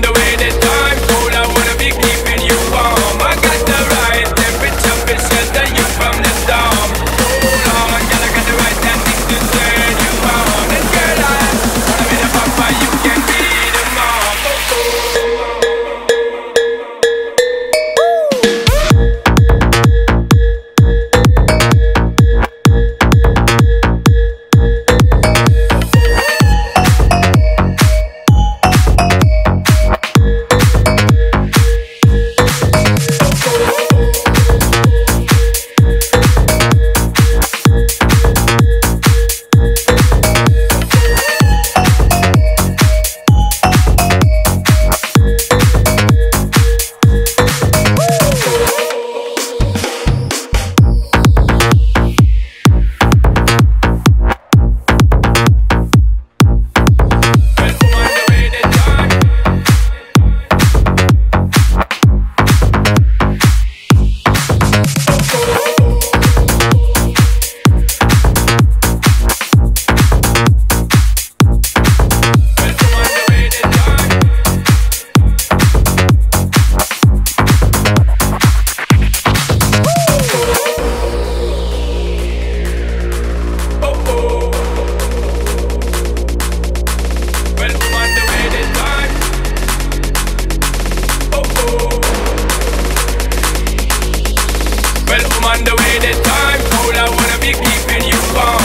well, on the way the time cold I wanna be keeping you warm.